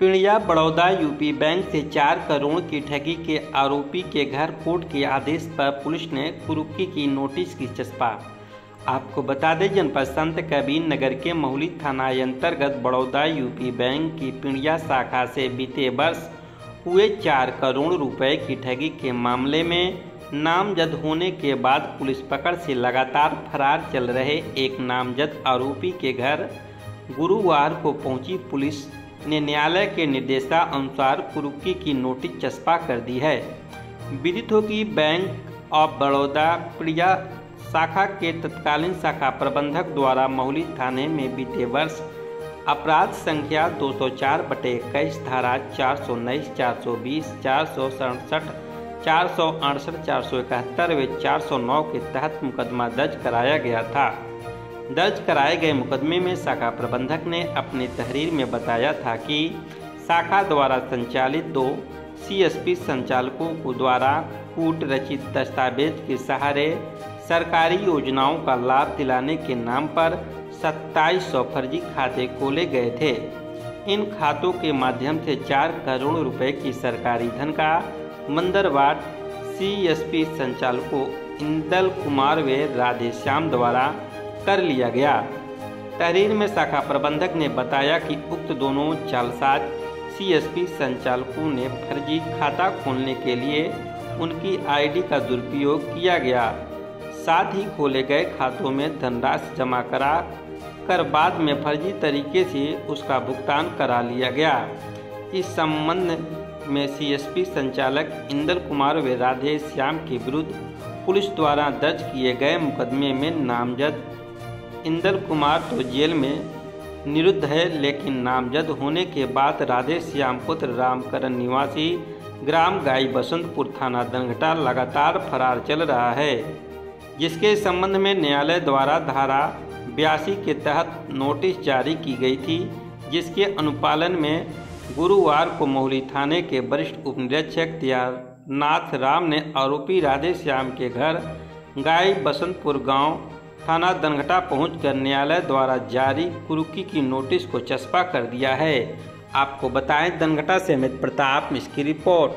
पिणिया Baroda UP bank से चार करोड़ की ठगी के आरोपी के घर कोर्ट के आदेश पर पुलिस ने कुरुक्की की नोटिस की चस्पा। आपको बता दें जनपद संत कबीर नगर के महुली थाना अंतर्गत बड़ौदा यूपी बैंक की पिणिया शाखा से बीते वर्ष हुए चार करोड़ रुपए की ठगी के मामले में नामजद होने के बाद पुलिस पकड़ से लगातार फरार चल रहे एक नामजद आरोपी के घर गुरुवार को पहुँची पुलिस ने न्यायालय के निर्देशानुसार कुरुक्की की नोटिस चस्पा कर दी है। विदित हो कि बैंक ऑफ़ बड़ौदा प्रिया शाखा के तत्कालीन शाखा प्रबंधक द्वारा महुली थाने में बीते वर्ष अपराध संख्या 204 बटे इक्कीस धारा चार सौ उन्नीस, चार सौ बीस, चार सौ सड़सठ, चार सौ अड़सठ, चार सौ इकहत्तर व चार सौ नौ के तहत मुकदमा दर्ज कराया गया था। दर्ज कराए गए मुकदमे में शाखा प्रबंधक ने अपनी तहरीर में बताया था कि शाखा द्वारा संचालित दो सीएसपी संचालकों को द्वारा कूट रचित दस्तावेज़ के सहारे सरकारी योजनाओं का लाभ दिलाने के नाम पर सत्ताईस सौ फर्जी खाते खोले गए थे। इन खातों के माध्यम से चार करोड़ रुपए की सरकारी धन का मंदरवाट सीएसपी संचालकों इंदल कुमार व राधेश्याम द्वारा कर लिया गया। तहरीर में शाखा प्रबंधक ने बताया कि उक्त दोनों जालसाज सीएसपी संचालकों ने फर्जी खाता खोलने के लिए उनकी आईडी का दुरुपयोग किया गया। साथ ही खोले गए खातों में धनराशि जमा करा कर बाद में फर्जी तरीके से उसका भुगतान करा लिया गया। इस संबंध में सीएसपी संचालक इंदर कुमार व राधे श्याम के विरुद्ध पुलिस द्वारा दर्ज किए गए मुकदमे में नामजद इंदर कुमार तो जेल में निरुद्ध है, लेकिन नामजद होने के बाद राधे श्याम पुत्र रामकरण निवासी ग्राम गाई बसंतपुर थाना दनघटा लगातार फरार चल रहा है, जिसके संबंध में न्यायालय द्वारा धारा बयासी के तहत नोटिस जारी की गई थी, जिसके अनुपालन में गुरुवार को मोहली थाने के वरिष्ठ उप निरीक्षक नाथ राम ने आरोपी राधे श्याम के घर गाय बसंतपुर गाँव थाना दनघटा पहुंचकर न्यायालय द्वारा जारी कुरुकी की नोटिस को चस्पा कर दिया है। आपको बताएँ दनघटा से अमित प्रताप, इसकी रिपोर्ट।